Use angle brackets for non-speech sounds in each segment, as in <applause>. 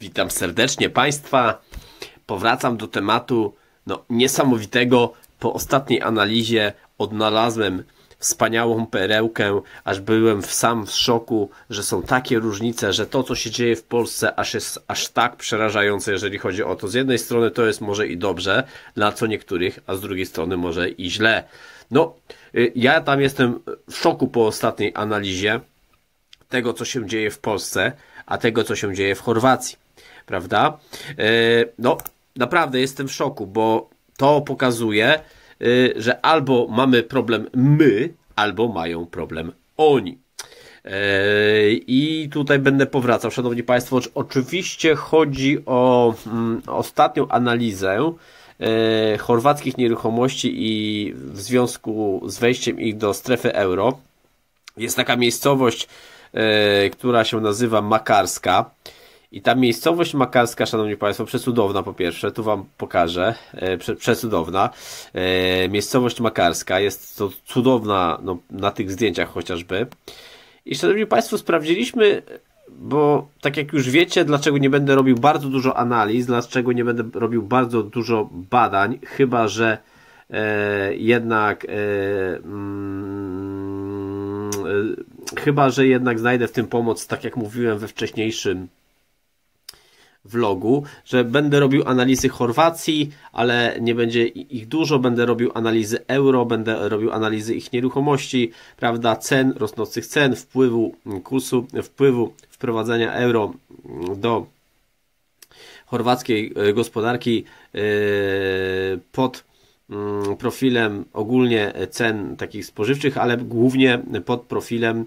Witam serdecznie Państwa. Powracam do tematu no, niesamowitego. Po ostatniej analizie odnalazłem wspaniałą perełkę, aż byłem w sam w szoku, że są takie różnice, że to, co się dzieje w Polsce, aż jest aż tak przerażające, jeżeli chodzi o to. Z jednej strony to jest może i dobrze dla co niektórych, a z drugiej strony może i źle. No, y, ja tam jestem w szoku po ostatniej analizie tego, co się dzieje w Polsce, a tego, co się dzieje w Chorwacji prawda? E, no, naprawdę jestem w szoku, bo to pokazuje, e, że albo mamy problem my, albo mają problem oni. E, I tutaj będę powracał, Szanowni Państwo. Oczywiście chodzi o mm, ostatnią analizę chorwackich nieruchomości i w związku z wejściem ich do strefy euro. Jest taka miejscowość, która się nazywa Makarska. I ta miejscowość makarska, szanowni państwo, przecudowna po pierwsze, tu wam pokażę, e, prze, przecudowna. E, miejscowość makarska jest to cudowna no, na tych zdjęciach chociażby. I szanowni państwo, sprawdziliśmy, bo tak jak już wiecie, dlaczego nie będę robił bardzo dużo analiz, dlaczego nie będę robił bardzo dużo badań, chyba że e, jednak e, mm, e, chyba, że jednak znajdę w tym pomoc, tak jak mówiłem we wcześniejszym vlogu, że będę robił analizy Chorwacji, ale nie będzie ich dużo, będę robił analizy euro, będę robił analizy ich nieruchomości, prawda, cen, rosnących cen, wpływu kursu, wpływu wprowadzenia euro do chorwackiej e, gospodarki e, pod mm, profilem ogólnie cen takich spożywczych, ale głównie pod profilem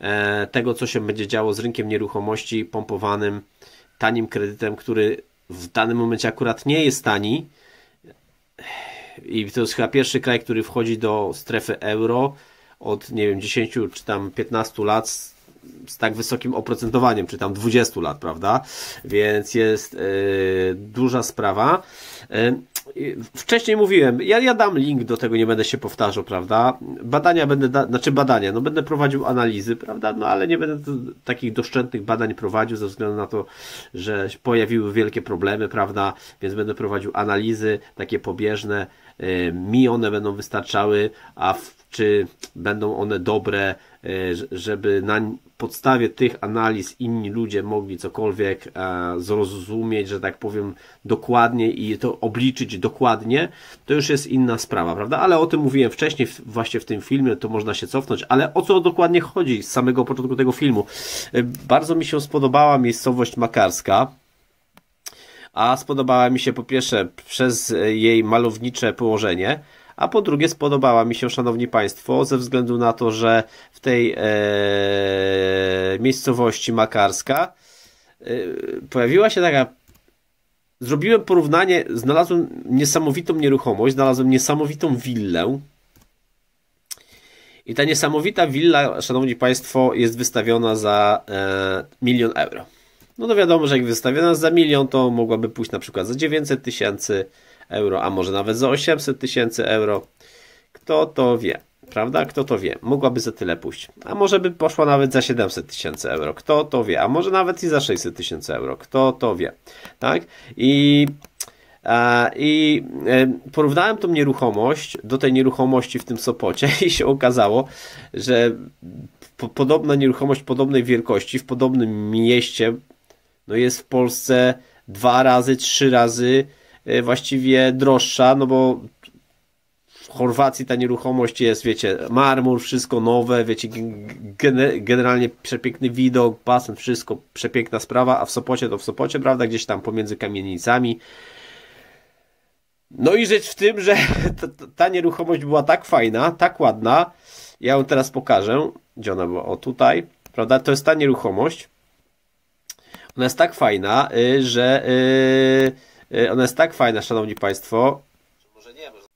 e, tego, co się będzie działo z rynkiem nieruchomości pompowanym tanim kredytem, który w danym momencie akurat nie jest tani. I to jest chyba pierwszy kraj, który wchodzi do strefy euro od, nie wiem, 10 czy tam 15 lat z, z tak wysokim oprocentowaniem, czy tam 20 lat, prawda? Więc jest yy, duża sprawa. Yy, Wcześniej mówiłem, ja, ja dam link do tego, nie będę się powtarzał, prawda? Badania będę, da, znaczy badania, no będę prowadził analizy, prawda? No ale nie będę takich doszczętnych badań prowadził ze względu na to, że pojawiły wielkie problemy, prawda? Więc będę prowadził analizy takie pobieżne, mi one będą wystarczały, a czy będą one dobre, y, żeby na podstawie tych analiz inni ludzie mogli cokolwiek e, zrozumieć, że tak powiem, dokładnie i to obliczyć dokładnie, to już jest inna sprawa, prawda? Ale o tym mówiłem wcześniej, właśnie w tym filmie, to można się cofnąć, ale o co dokładnie chodzi z samego początku tego filmu? E, bardzo mi się spodobała miejscowość Makarska, a spodobała mi się po pierwsze przez jej malownicze położenie, a po drugie spodobała mi się, szanowni państwo, ze względu na to, że w tej e, miejscowości Makarska e, pojawiła się taka zrobiłem porównanie, znalazłem niesamowitą nieruchomość, znalazłem niesamowitą willę i ta niesamowita willa, szanowni państwo, jest wystawiona za e, milion euro. No to wiadomo, że jak wystawiona za milion, to mogłaby pójść na przykład za 900 tysięcy, euro, a może nawet za 800 tysięcy euro. Kto to wie? Prawda? Kto to wie? Mogłaby za tyle pójść. A może by poszła nawet za 700 tysięcy euro. Kto to wie? A może nawet i za 600 tysięcy euro. Kto to wie? Tak? I i e, porównałem tą nieruchomość do tej nieruchomości w tym Sopocie <laughs> i się okazało, że podobna nieruchomość podobnej wielkości w podobnym mieście no jest w Polsce dwa razy, trzy razy E, właściwie droższa, no bo w Chorwacji ta nieruchomość jest, wiecie, marmur, wszystko nowe, wiecie, generalnie przepiękny widok, basen, wszystko przepiękna sprawa, a w Sopocie to w Sopocie, prawda, gdzieś tam pomiędzy kamienicami. No i rzecz w tym, że <laughs> ta, ta nieruchomość była tak fajna, tak ładna, ja ją teraz pokażę, gdzie ona była, o tutaj, prawda, to jest ta nieruchomość, ona jest tak fajna, y, że... Yy, E, ona jest tak fajna, szanowni państwo. Może nie, może...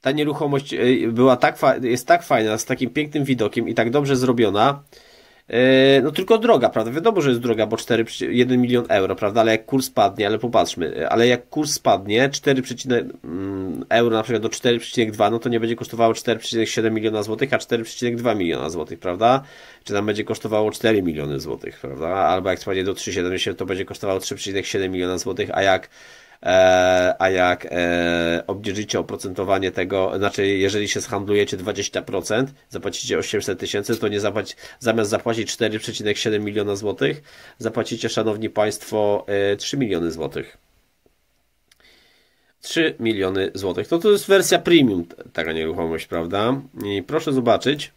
Ta nieruchomość była tak jest tak fajna, z takim pięknym widokiem i tak dobrze zrobiona, no tylko droga, prawda? Wiadomo, że jest droga, bo 4, 1 milion euro, prawda? Ale jak kurs spadnie, ale popatrzmy, ale jak kurs spadnie 4, mm, euro na przykład do 4,2, no to nie będzie kosztowało 4,7 miliona złotych, a 4,2 miliona złotych, prawda? Czy tam będzie kosztowało 4 miliony złotych, prawda? Albo jak spadnie do 3,7, to będzie kosztowało 3,7 miliona złotych, a jak E, a jak e, obniżycie oprocentowanie tego, znaczy jeżeli się zhandlujecie 20%, zapłacicie 800 tysięcy, to nie zamiast zapłacić 4,7 miliona złotych, zapłacicie, szanowni państwo, 3 e, miliony złotych. 3 miliony złotych. To to jest wersja premium taka nieruchomość, prawda? I proszę zobaczyć,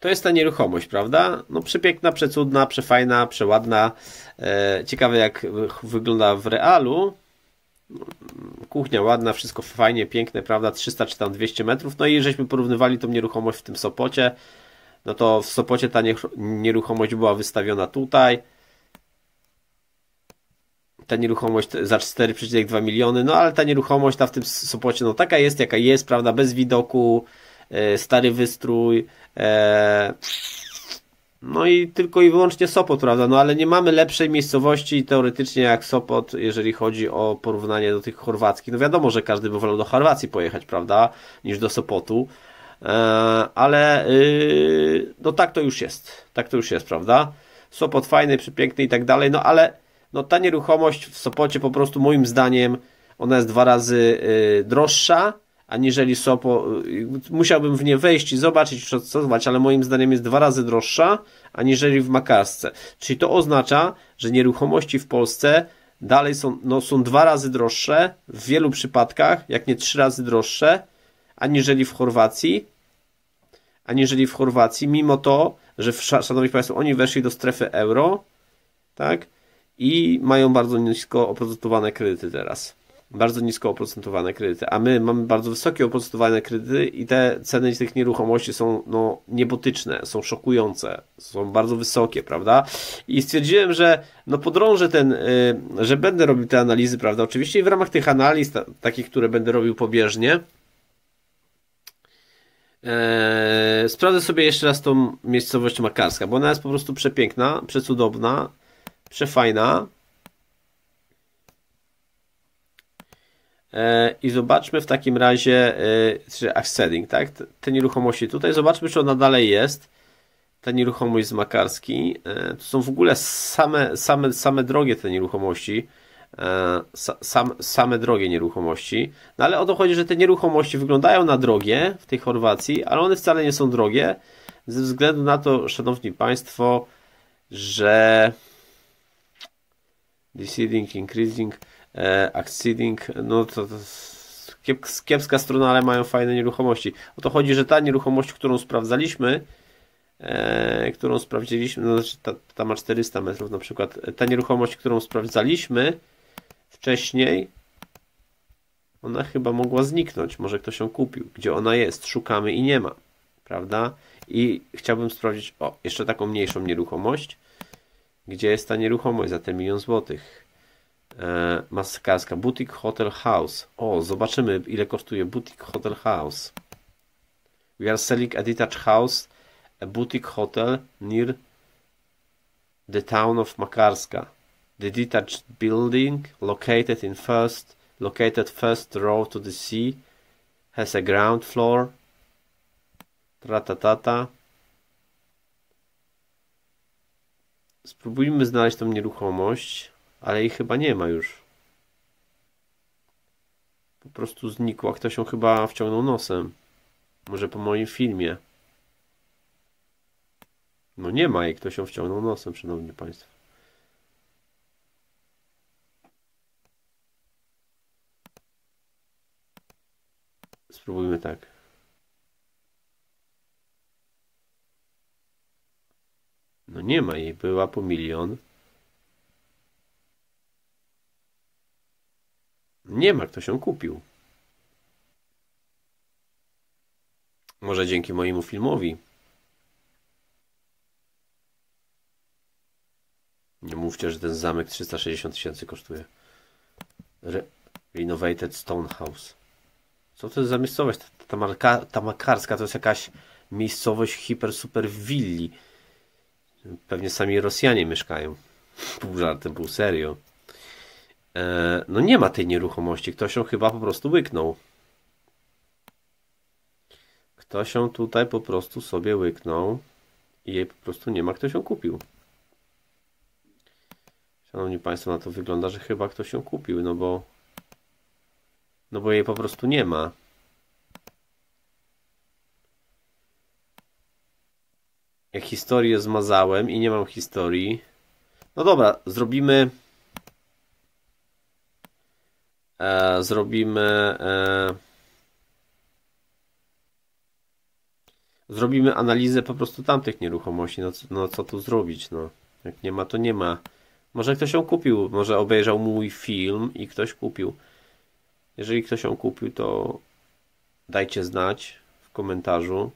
to jest ta nieruchomość, prawda? No przepiękna, przecudna, przefajna, przeładna. E, ciekawe jak wygląda w realu. Kuchnia ładna, wszystko fajnie, piękne, prawda? 300 czy tam 200 metrów. No i żeśmy porównywali tą nieruchomość w tym Sopocie, no to w Sopocie ta nieruchomość była wystawiona tutaj. Ta nieruchomość za 4,2 miliony, no ale ta nieruchomość ta w tym Sopocie, no taka jest jaka jest, prawda? Bez widoku, stary wystrój, E, no i tylko i wyłącznie Sopot, prawda? No ale nie mamy lepszej miejscowości teoretycznie jak Sopot, jeżeli chodzi o porównanie do tych chorwackich. No wiadomo, że każdy by wolał do Chorwacji pojechać, prawda? Niż do Sopotu. E, ale y, no tak to już jest. Tak to już jest, prawda? Sopot fajny, przepiękny i tak dalej, no ale no ta nieruchomość w Sopocie po prostu moim zdaniem ona jest dwa razy y, droższa aniżeli Sopo. Musiałbym w nie wejść i zobaczyć, zobaczyć, ale moim zdaniem jest dwa razy droższa, aniżeli w Makarsce. Czyli to oznacza, że nieruchomości w Polsce dalej są, no, są dwa razy droższe, w wielu przypadkach, jak nie trzy razy droższe, aniżeli w Chorwacji, aniżeli w Chorwacji, mimo to, że, szanowni Państwo, oni weszli do strefy euro, tak, i mają bardzo nisko oprocentowane kredyty teraz bardzo nisko oprocentowane kredyty, a my mamy bardzo wysokie oprocentowane kredyty i te ceny tych nieruchomości są no, niebotyczne, są szokujące, są bardzo wysokie, prawda? I stwierdziłem, że no podrążę ten, y, że będę robił te analizy, prawda? Oczywiście i w ramach tych analiz, takich, które będę robił pobieżnie, e, sprawdzę sobie jeszcze raz tą miejscowość Makarska, bo ona jest po prostu przepiękna, przecudowna, przefajna. I zobaczmy w takim razie accessing, tak? Te nieruchomości tutaj, zobaczmy, czy ona dalej jest. Ta nieruchomość z Makarski. E, to są w ogóle same, same, same drogie te nieruchomości. E, sam, same drogie nieruchomości. No ale o to chodzi, że te nieruchomości wyglądają na drogie w tej Chorwacji, ale one wcale nie są drogie, ze względu na to, szanowni państwo, że deciding, increasing e, Acceding, no to, to kiepska strona, ale mają fajne nieruchomości. O to chodzi, że ta nieruchomość, którą sprawdzaliśmy, e, którą sprawdziliśmy, no znaczy ta, ta ma 400 metrów na przykład, ta nieruchomość, którą sprawdzaliśmy wcześniej, ona chyba mogła zniknąć, może ktoś ją kupił. Gdzie ona jest? Szukamy i nie ma, prawda? I chciałbym sprawdzić, o, jeszcze taką mniejszą nieruchomość, gdzie jest ta nieruchomość za ten milion złotych. E, masakarska. Boutique Hotel House. O, zobaczymy ile kosztuje Boutique Hotel House. We are selling a detached house, a boutique hotel near the town of Makarska. The detached building, located in first, located first row to the sea, has a ground floor. Tratatata. Spróbujmy znaleźć tą nieruchomość. Ale jej chyba nie ma już. Po prostu znikła. Ktoś ją chyba wciągnął nosem. Może po moim filmie. No nie ma jej. Ktoś ją wciągnął nosem, szanowni państwo. Spróbujmy tak. No nie ma jej. Była po milion. Nie ma, ktoś ją kupił. Może dzięki mojemu filmowi. Nie mówcie, że ten zamek 360 tysięcy kosztuje. Re Renovated Stone House. Co to jest za miejscowość? Ta, marka, ta makarska to jest jakaś miejscowość hiper super willi. Pewnie sami Rosjanie mieszkają. Pół żartem, pół serio. E, no nie ma tej nieruchomości. Ktoś ją chyba po prostu łyknął. Ktoś ją tutaj po prostu sobie łyknął i jej po prostu nie ma. Ktoś ją kupił. Szanowni Państwo, na to wygląda, że chyba ktoś ją kupił, no bo no bo jej po prostu nie ma. Historię zmazałem i nie mam historii. No dobra, zrobimy. E, zrobimy. E, zrobimy analizę po prostu tamtych nieruchomości. No, no co tu zrobić? No, jak nie ma, to nie ma. Może ktoś ją kupił, może obejrzał mój film i ktoś kupił. Jeżeli ktoś ją kupił, to dajcie znać w komentarzu,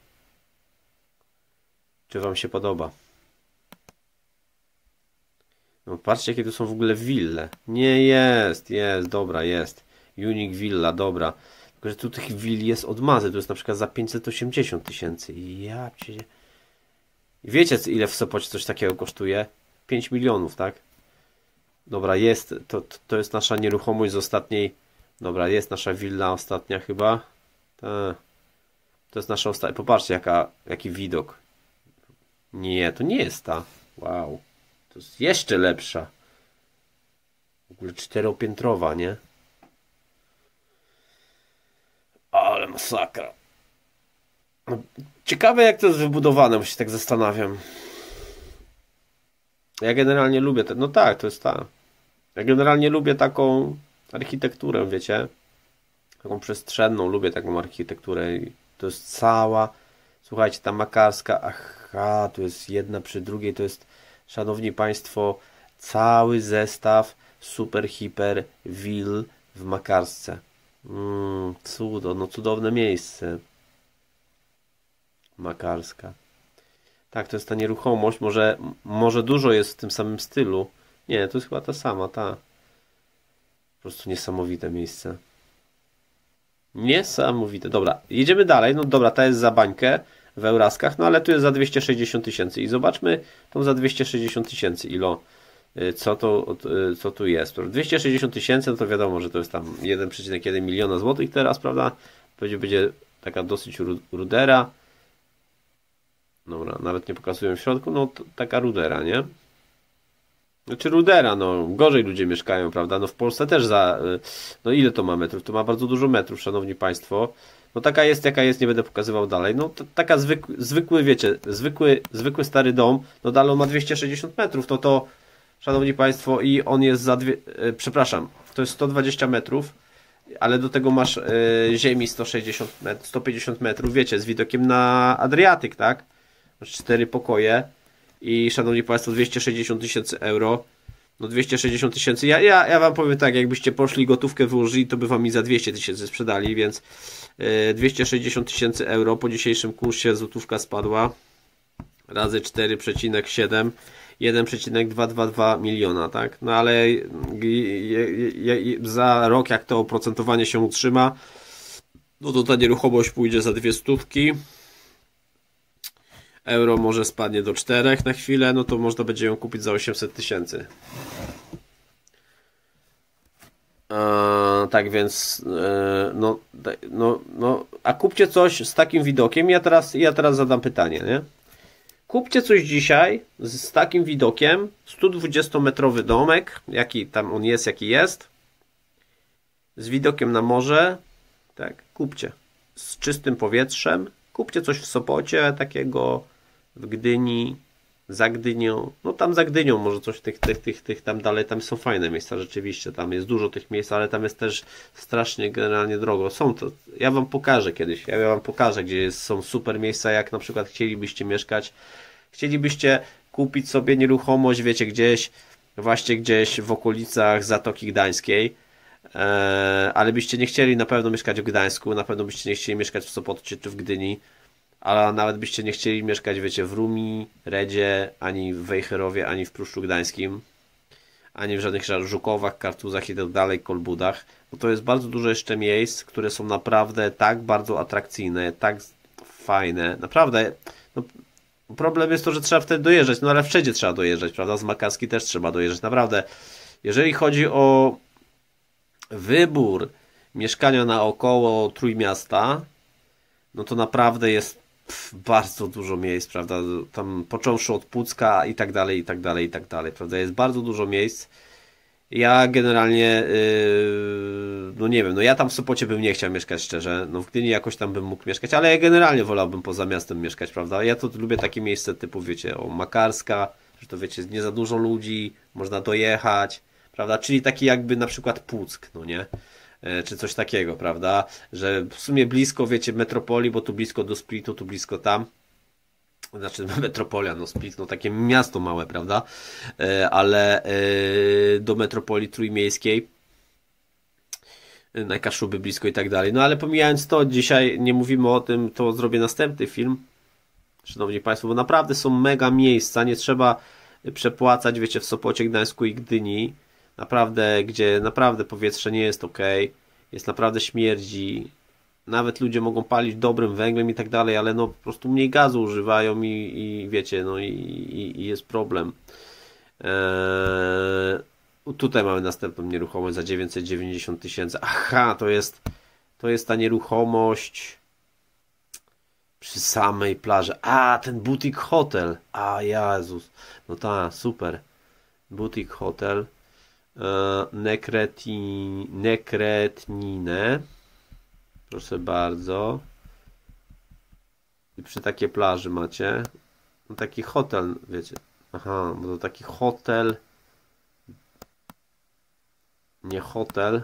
czy Wam się podoba. No patrzcie, jakie tu są w ogóle wille. Nie jest, jest, dobra, jest. Unique Villa, dobra. Tylko, że tu tych will jest od mazy. Tu jest na przykład za 580 tysięcy. Ja cię... Wiecie, ile w Sopocie coś takiego kosztuje? 5 milionów, tak? Dobra, jest. To, to jest nasza nieruchomość z ostatniej Dobra, jest nasza willa ostatnia chyba. Ta. To jest nasza ostatnia. Popatrzcie, jaka, jaki widok. Nie, to nie jest ta. Wow. To jest jeszcze lepsza. W ogóle czteropiętrowa, nie? Ale masakra. No, ciekawe jak to jest wybudowane, bo się tak zastanawiam. Ja generalnie lubię te... No tak, to jest ta. Ja generalnie lubię taką architekturę, wiecie? Taką przestrzenną, lubię taką architekturę. To jest cała, słuchajcie, ta makarska, aha, tu jest jedna przy drugiej, to jest, szanowni Państwo, cały zestaw super, hiper, will w makarsce. Mm, cudo, no cudowne miejsce. Makarska. Tak, to jest ta nieruchomość. Może, może dużo jest w tym samym stylu. Nie, to jest chyba ta sama, ta. Po prostu niesamowite miejsce. Niesamowite. Dobra, jedziemy dalej. No dobra, ta jest za bańkę w Euraskach, no ale tu jest za 260 tysięcy. I zobaczmy tą za 260 tysięcy, ilo, y, co to, y, co tu jest. 260 tysięcy, no to wiadomo, że to jest tam 1,1 miliona złotych teraz, prawda? Pewnie będzie taka dosyć rudera. Dobra, nawet nie pokazuję w środku, no taka rudera, nie? Znaczy Rudera, no gorzej ludzie mieszkają, prawda? No w Polsce też za, y, no ile to ma metrów? To ma bardzo dużo metrów, szanowni państwo. No taka jest, jaka jest, nie będę pokazywał dalej. No taka zwykły, zwykły, wiecie, zwykły, zwykły stary dom, no dalej ma 260 metrów, to to, szanowni państwo, i on jest za dwie, yy, przepraszam, to jest 120 metrów, ale do tego masz yy, ziemi 160 met, 150 metrów, wiecie, z widokiem na Adriatyk, tak? Masz cztery pokoje, i szanowni Państwo 260 tysięcy euro no 260 tysięcy, ja, ja, ja Wam powiem tak, jakbyście poszli gotówkę wyłożyli, to by Wam i za 200 tysięcy sprzedali, więc 260 e, tysięcy euro po dzisiejszym kursie złotówka spadła. Razy 4,7 1,222 miliona, tak? No ale za rok, jak to oprocentowanie się utrzyma, no to ta nieruchomość pójdzie za dwie stówki, euro może spadnie do 4 na chwilę, no to można będzie ją kupić za 800 tysięcy. tak więc, e, no, no, no, a kupcie coś z takim widokiem. Ja teraz, ja teraz zadam pytanie, nie? Kupcie coś dzisiaj z, z takim widokiem, 120-metrowy domek, jaki tam on jest, jaki jest, z widokiem na morze, tak, kupcie. Z czystym powietrzem, kupcie coś w Sopocie takiego w Gdyni, za Gdynią, no tam za Gdynią może coś tych, tych, tych, tych tam dalej, tam są fajne miejsca rzeczywiście, tam jest dużo tych miejsc, ale tam jest też strasznie generalnie drogo. Są to, ja Wam pokażę kiedyś, ja Wam pokażę, gdzie jest, są super miejsca, jak na przykład chcielibyście mieszkać, chcielibyście kupić sobie nieruchomość, wiecie, gdzieś, właśnie gdzieś w okolicach Zatoki Gdańskiej, e, ale byście nie chcieli na pewno mieszkać w Gdańsku, na pewno byście nie chcieli mieszkać w Sopocie czy w Gdyni, ale nawet byście nie chcieli mieszkać, wiecie, w Rumi, Redzie, ani w Wejherowie, ani w Pruszczu Gdańskim, ani w żadnych żukowach, kartuzach i tak dalej, kolbudach, bo to jest bardzo dużo jeszcze miejsc, które są naprawdę tak bardzo atrakcyjne, tak fajne, naprawdę, no, problem jest to, że trzeba wtedy dojeżdżać, no ale wszędzie trzeba dojeżdżać, prawda, z Makarski też trzeba dojeżdżać, naprawdę, jeżeli chodzi o wybór mieszkania naokoło Trójmiasta, no to naprawdę jest bardzo dużo miejsc, prawda, tam począwszy od Pucka i tak dalej, i tak dalej, i tak dalej, prawda, jest bardzo dużo miejsc. Ja generalnie, yy, no nie wiem, no ja tam w Sopocie bym nie chciał mieszkać szczerze, no w Gdyni jakoś tam bym mógł mieszkać, ale ja generalnie wolałbym poza miastem mieszkać, prawda, ja to lubię takie miejsce typu, wiecie, o Makarska, że to wiecie, nie za dużo ludzi, można dojechać, prawda, czyli taki jakby na przykład Puck, no nie, czy coś takiego, prawda? Że w sumie blisko, wiecie, metropolii, bo tu blisko do Splitu, tu blisko tam. Znaczy <laughs> metropolia, no Split, no takie miasto małe, prawda? E, ale e, do metropolii trójmiejskiej na Kaszuby blisko i tak dalej. No ale pomijając to, dzisiaj nie mówimy o tym, to zrobię następny film. Szanowni Państwo, bo naprawdę są mega miejsca, nie trzeba przepłacać, wiecie, w Sopocie, Gdańsku i Gdyni naprawdę, gdzie naprawdę powietrze nie jest ok, jest naprawdę śmierdzi, nawet ludzie mogą palić dobrym węglem i tak dalej, ale no po prostu mniej gazu używają i, i wiecie, no i, i, i jest problem. Eee, tutaj mamy następną nieruchomość za 990 tysięcy. Aha, to jest to jest ta nieruchomość przy samej plaży. A, ten butik hotel. A, Jezus. No tak, super. Butik hotel. E, nekreti, nekretninę. Proszę bardzo. I przy takiej plaży macie. No taki hotel, wiecie. Aha, bo to taki hotel. Nie hotel.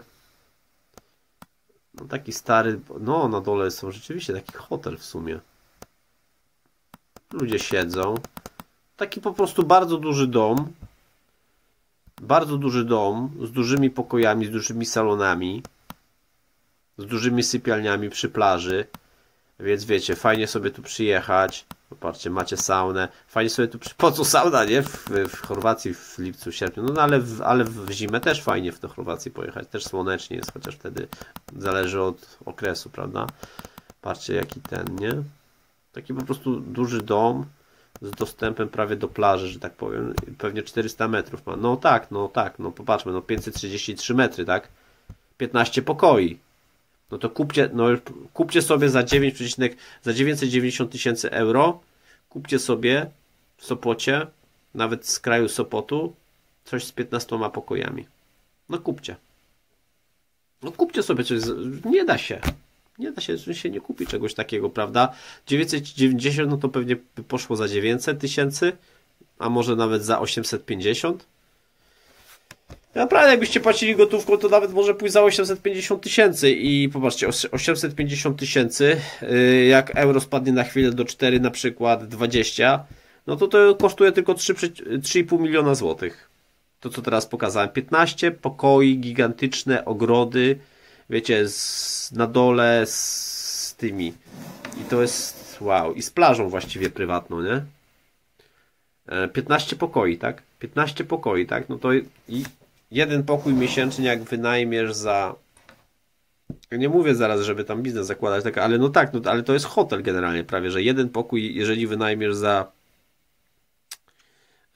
No taki stary. No, na dole są rzeczywiście taki hotel w sumie. Ludzie siedzą. Taki po prostu bardzo duży dom bardzo duży dom z dużymi pokojami, z dużymi salonami, z dużymi sypialniami przy plaży. Więc wiecie, fajnie sobie tu przyjechać. Popatrzcie, macie saunę. Fajnie sobie tu przy... Po co sauna, nie? W, w Chorwacji w lipcu, sierpniu. No, no ale, w, ale w zimę też fajnie w do Chorwacji pojechać. Też słonecznie jest, chociaż wtedy zależy od okresu, prawda? Patrzcie, jaki ten, nie? Taki po prostu duży dom z dostępem prawie do plaży, że tak powiem. Pewnie 400 metrów ma. No tak, no tak, no popatrzmy, no 533 metry, tak? 15 pokoi. No to kupcie, no kupcie sobie za 9, za 990 tysięcy euro, kupcie sobie w Sopocie, nawet z kraju Sopotu, coś z 15 pokojami. No kupcie. No kupcie sobie coś, nie da się. Nie da się, się nie kupi czegoś takiego, prawda? 990 no to pewnie by poszło za 900 tysięcy, a może nawet za 850. Naprawdę, jakbyście płacili gotówką, to nawet może pójść za 850 tysięcy i popatrzcie, 850 tysięcy, y, jak euro spadnie na chwilę do 4 na przykład 20, no to to kosztuje tylko 3,5 miliona złotych. To co teraz pokazałem, 15 pokoi, gigantyczne ogrody, wiecie, z, na dole z tymi. I to jest wow. I z plażą właściwie prywatną, nie? 15 e, pokoi, tak? 15 pokoi, tak? No to i jeden pokój miesięcznie jak wynajmiesz za nie mówię zaraz, żeby tam biznes zakładać, tak, ale no tak, no, ale to jest hotel generalnie prawie, że jeden pokój, jeżeli wynajmiesz za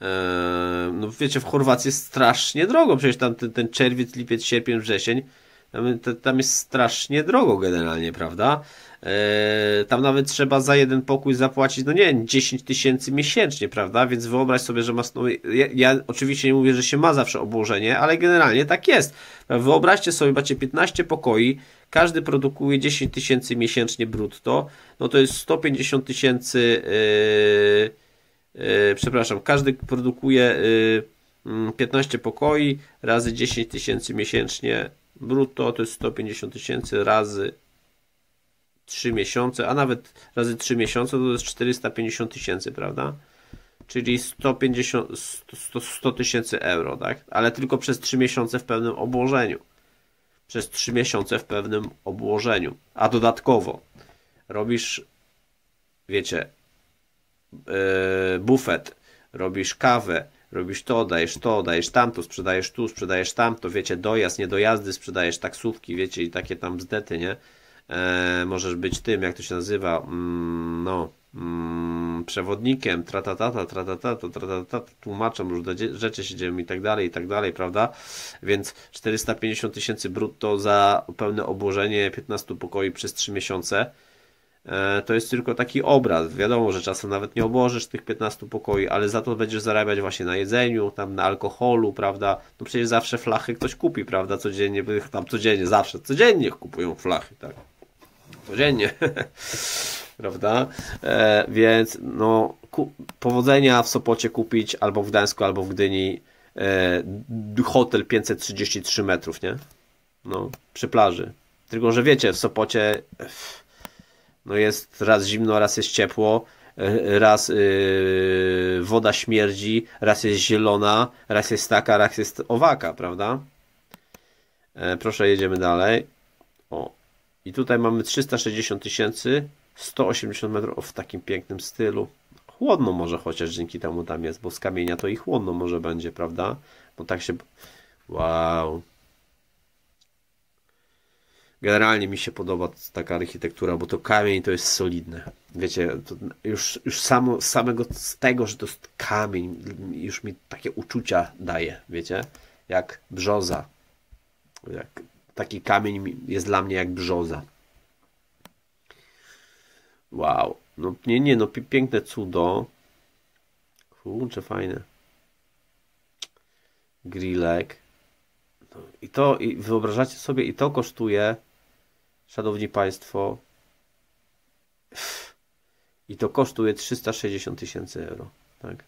e, no wiecie, w Chorwacji jest strasznie drogo, przecież tam ten, ten czerwiec, lipiec, sierpień, wrzesień tam, jest strasznie drogo generalnie, prawda? E, tam nawet trzeba za jeden pokój zapłacić, no nie wiem, 10 tysięcy miesięcznie, prawda? Więc wyobraź sobie, że masz, no, ja, ja, oczywiście nie mówię, że się ma zawsze obłożenie, ale generalnie tak jest. Wyobraźcie sobie, macie 15 pokoi, każdy produkuje 10 tysięcy miesięcznie brutto, no to jest 150 tysięcy, yy, yy, przepraszam, każdy produkuje yy, 15 pokoi razy 10 tysięcy miesięcznie brutto to jest 150 tysięcy razy 3 miesiące, a nawet razy 3 miesiące to jest 450 tysięcy, prawda? Czyli 150, 100 tysięcy euro, tak? Ale tylko przez 3 miesiące w pewnym obłożeniu. Przez 3 miesiące w pewnym obłożeniu. A dodatkowo robisz, wiecie, yy, bufet, robisz kawę, robisz to, dajesz to, dajesz tamto, sprzedajesz tu, sprzedajesz tamto, wiecie, dojazd, niedojazdy, sprzedajesz taksówki, wiecie, i takie tam bzdety, nie? E, możesz być tym, jak to się nazywa, mm, no, mm, przewodnikiem, tratatata, tratatata, tratatata, tłumaczem różne rzeczy się dzieją i tak dalej, i tak dalej, prawda? Więc 450 tysięcy brutto za pełne obłożenie 15 pokoi przez 3 miesiące to jest tylko taki obraz. Wiadomo, że czasem nawet nie obłożysz tych 15 pokoi, ale za to będziesz zarabiać właśnie na jedzeniu, tam na alkoholu, prawda? No przecież zawsze flachy ktoś kupi, prawda? Codziennie, tam codziennie, zawsze, codziennie kupują flachy, tak? Codziennie, <laughs> prawda? E, więc no, powodzenia w Sopocie kupić albo w Gdańsku, albo w Gdyni e, hotel 533 metrów, nie? No, przy plaży. Tylko, że wiecie, w Sopocie no jest raz zimno, raz jest ciepło, e, raz yy, woda śmierdzi, raz jest zielona, raz jest taka, raz jest owaka, prawda? E, proszę, jedziemy dalej. O. I tutaj mamy 360 tysięcy, 180 metrów w takim pięknym stylu. Chłodno może chociaż dzięki temu tam jest, bo z kamienia to i chłodno może będzie, prawda? Bo tak się... Wow. Generalnie mi się podoba taka architektura, bo to kamień to jest solidne. Wiecie, już, już samo, samego z tego, że to jest kamień, już mi takie uczucia daje, wiecie, jak brzoza. Jak, taki kamień jest dla mnie jak brzoza. Wow. No nie, nie, no piękne cudo. Kurczę, fajne. Grillek. No, I to, i wyobrażacie sobie, i to kosztuje Szanowni Państwo, i to kosztuje 360 tysięcy euro. Tak?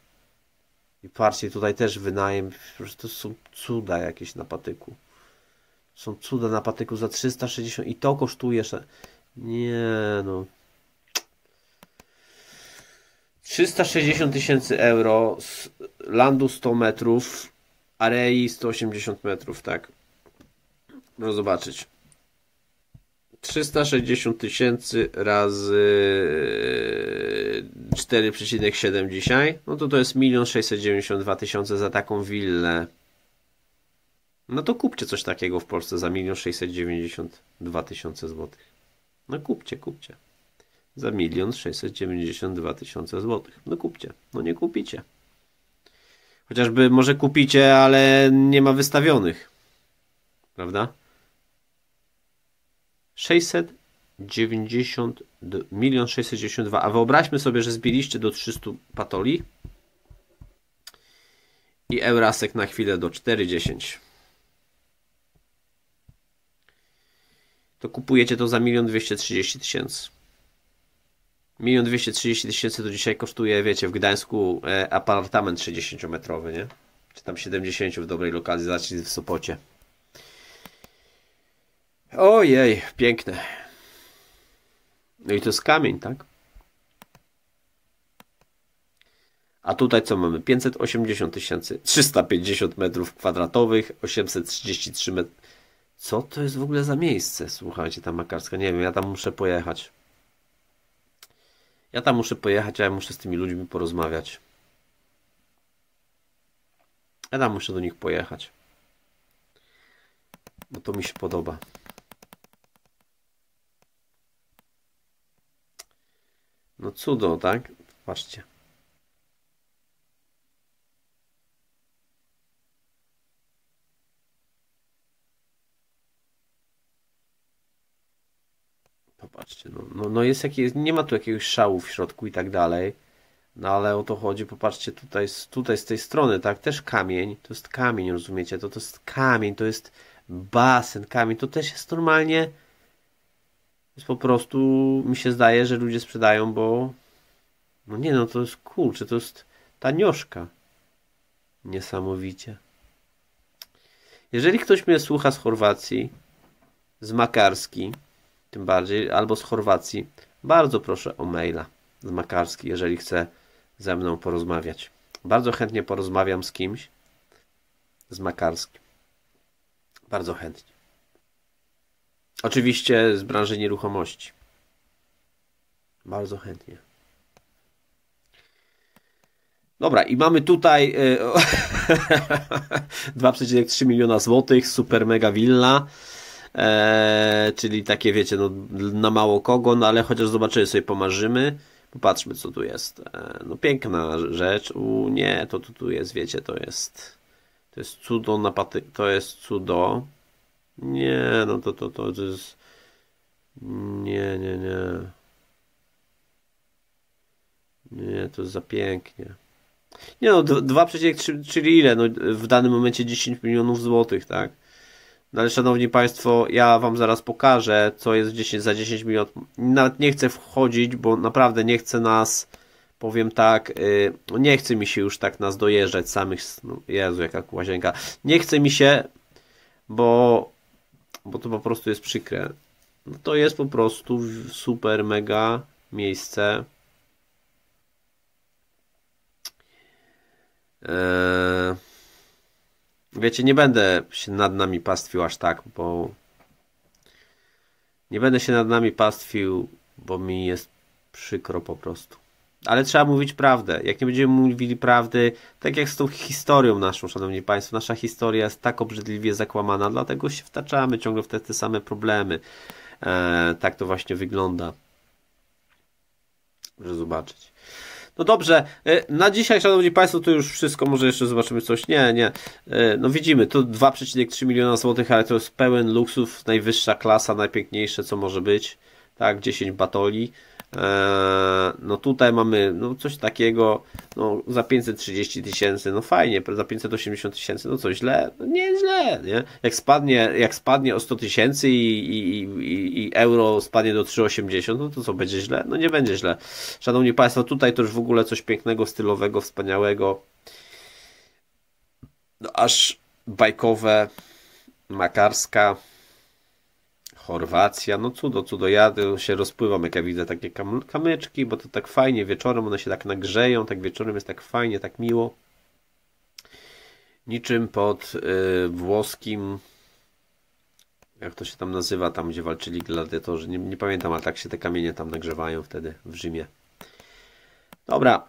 I patrzcie, tutaj też wynajem, to są cuda jakieś na patyku. Są cuda na patyku za 360 i to kosztuje. Nie no. 360 tysięcy euro, landu 100 metrów, arei 180 metrów, tak. No zobaczyć. 360 tysięcy razy 4,7 dzisiaj, no to to jest 1 692 tysiące za taką willę. No to kupcie coś takiego w Polsce za 1 692 tysiące złotych. No kupcie, kupcie. Za 1 692 tysiące złotych. No kupcie. No nie kupicie. Chociażby może kupicie, ale nie ma wystawionych. Prawda? 690 milion 692 a wyobraźmy sobie, że zbiliście do 300 patoli i Eurasek na chwilę do 4,10 to kupujecie to za 1 230 tysięcy 1 230 tysięcy to dzisiaj kosztuje, wiecie, w Gdańsku e, apartament 60-metrowy, nie? Czy tam 70 w dobrej lokalizacji w Sopocie. Ojej, piękne. No i to jest kamień, tak? A tutaj co mamy? 580 tysięcy, 350 metrów kwadratowych, 833 metry. Co to jest w ogóle za miejsce? Słuchajcie, ta makarska, nie wiem, ja tam muszę pojechać. Ja tam muszę pojechać, a ja muszę z tymi ludźmi porozmawiać. Ja tam muszę do nich pojechać. Bo to mi się podoba. No cudo, tak? Patrzcie. Popatrzcie, no, no, no jest jakieś, nie ma tu jakiegoś szału w środku i tak dalej. No ale o to chodzi, popatrzcie, tutaj, tutaj z tej strony, tak, też kamień, to jest kamień, rozumiecie, to, to jest kamień, to jest basen, kamień, to też jest normalnie jest po prostu, mi się zdaje, że ludzie sprzedają, bo no nie no, to jest kurczę, to jest tanioszka. Niesamowicie. Jeżeli ktoś mnie słucha z Chorwacji, z Makarski, tym bardziej, albo z Chorwacji, bardzo proszę o maila z Makarski, jeżeli chce ze mną porozmawiać. Bardzo chętnie porozmawiam z kimś z Makarski. Bardzo chętnie. Oczywiście z branży nieruchomości. Bardzo chętnie. Dobra, i mamy tutaj 2,3 <laughs> miliona złotych, super mega villa. Eee, czyli takie wiecie, no, na mało kogo, no ale chociaż zobaczymy sobie, pomarzymy. Popatrzmy, co tu jest. Eee, no piękna rzecz. U, nie, to tu, tu jest, wiecie, to jest to jest cudo na paty, to jest cudo. Nie, no to, to, to, jest nie, nie, nie. Nie, to jest za pięknie. Nie no, 2,3, czyli ile? No, w danym momencie 10 milionów złotych, tak? No ale szanowni Państwo, ja Wam zaraz pokażę, co jest 10, za 10 milionów. Nawet nie chcę wchodzić, bo naprawdę nie chcę nas, powiem tak, yy, nie chce mi się już tak nas dojeżdżać samych, no, Jezu, jaka łazienka. Nie chce mi się, bo, bo to po prostu jest przykre. No to jest po prostu super, mega miejsce. Eee, wiecie, nie będę się nad nami pastwił aż tak, bo nie będę się nad nami pastwił, bo mi jest przykro po prostu. Ale trzeba mówić prawdę. Jak nie będziemy mówili prawdy, tak jak z tą historią naszą, szanowni państwo, nasza historia jest tak obrzydliwie zakłamana, dlatego się wtaczamy ciągle w te, te same problemy. E, tak to właśnie wygląda. Może zobaczyć. No dobrze, e, na dzisiaj, szanowni państwo, to już wszystko. Może jeszcze zobaczymy coś. Nie, nie. E, no widzimy, to 2,3 miliona złotych, ale to jest pełen luksus, najwyższa klasa, najpiękniejsze, co może być. Tak, 10 batoli. Eee, no tutaj mamy no coś takiego no za 530 tysięcy, no fajnie, za 580 tysięcy, no co źle? No nie źle, nie? Jak spadnie, jak spadnie o 100 tysięcy i, i, i, i, euro spadnie do 3,80, no to co, będzie źle? No nie będzie źle. Szanowni Państwo, tutaj to już w ogóle coś pięknego, stylowego, wspaniałego. No aż bajkowe, makarska. Chorwacja, no cudo, cudo, ja się rozpływam jak ja widzę takie kam kamyczki, bo to tak fajnie wieczorem, one się tak nagrzeją, tak wieczorem jest tak fajnie, tak miło. Niczym pod y, włoskim, jak to się tam nazywa, tam gdzie walczyli gladiatorzy, nie, nie pamiętam, ale tak się te kamienie tam nagrzewają wtedy w Rzymie. Dobra,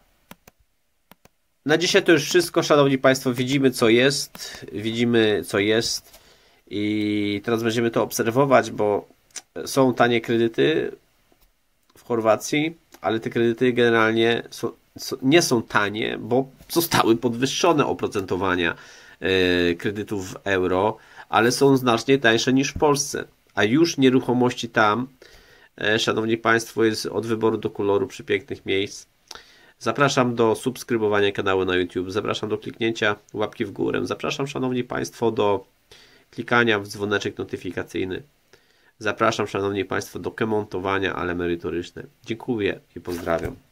na dzisiaj to już wszystko, szanowni państwo. Widzimy co jest. Widzimy co jest. I teraz będziemy to obserwować, bo są tanie kredyty w Chorwacji, ale te kredyty generalnie są, nie są tanie, bo zostały podwyższone oprocentowania e, kredytów w euro, ale są znacznie tańsze niż w Polsce. A już nieruchomości tam, e, szanowni państwo, jest od wyboru do koloru przepięknych miejsc. Zapraszam do subskrybowania kanału na YouTube, zapraszam do kliknięcia łapki w górę, zapraszam szanowni państwo do klikania w dzwoneczek notyfikacyjny. Zapraszam Szanowni Państwo do komentowania, ale merytoryczne. Dziękuję i pozdrawiam.